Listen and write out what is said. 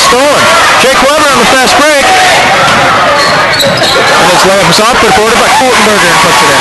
stolen. Jake Weber on the fast break. And his layup is off, but boarded by Colton Berger and puts it in.